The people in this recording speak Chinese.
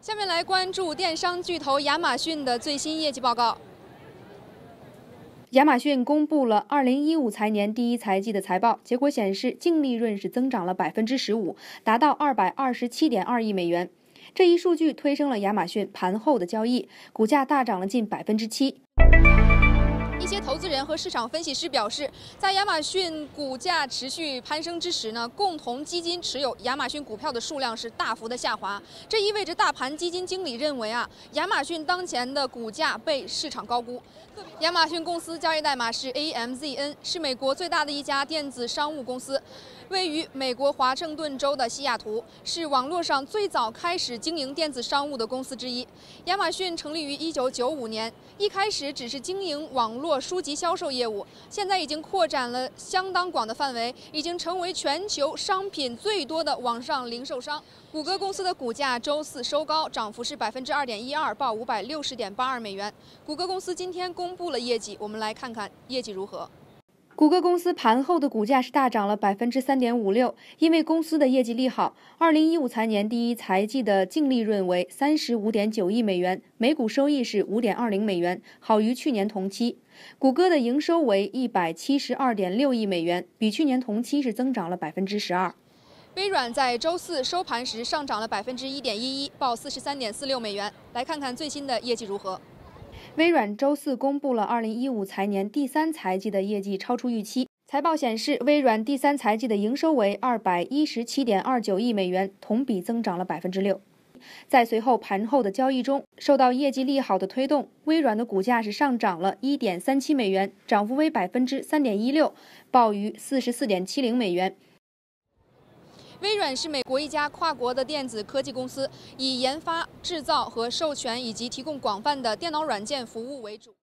下面来关注电商巨头亚马逊的最新业绩报告。亚马逊公布了二零一五财年第一财季的财报，结果显示净利润是增长了百分之十五，达到二百二十七点二亿美元。这一数据推升了亚马逊盘后的交易，股价大涨了近百分之七。一些投资人和市场分析师表示，在亚马逊股价持续攀升之时呢，共同基金持有亚马逊股票的数量是大幅的下滑。这意味着大盘基金经理认为啊，亚马逊当前的股价被市场高估。亚马逊公司交易代码是 AMZN，是美国最大的一家电子商务公司，位于美国华盛顿州的西雅图，是网络上最早开始经营电子商务的公司之一。亚马逊成立于1995年，一开始只是经营网络。书籍销售业务现在已经扩展了相当广的范围，已经成为全球商品最多的网上零售商。谷歌公司的股价周四收高，涨幅是百分之二点一二，报五百六十点八二美元。谷歌公司今天公布了业绩，我们来看看业绩如何。谷歌公司盘后的股价是大涨了百分之三点五六，因为公司的业绩利好。二零一五财年第一财季的净利润为三十五点九亿美元，每股收益是五点二零美元，好于去年同期。谷歌的营收为一百七十二点六亿美元，比去年同期是增长了百分之十二。微软在周四收盘时上涨了百分之一点一一，报四十三点四六美元。来看看最新的业绩如何。微软周四公布了2015财年第三财季的业绩超出预期。财报显示，微软第三财季的营收为217.29亿美元，同比增长了百分之六。在随后盘后的交易中，受到业绩利好的推动，微软的股价是上涨了1.37美元，涨幅为百分之3.16，报于44.70美元。微软是美国一家跨国的电子科技公司，以研发、制造和授权以及提供广泛的电脑软件服务为主。